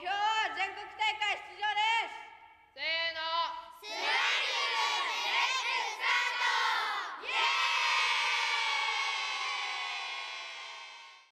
今全国大会。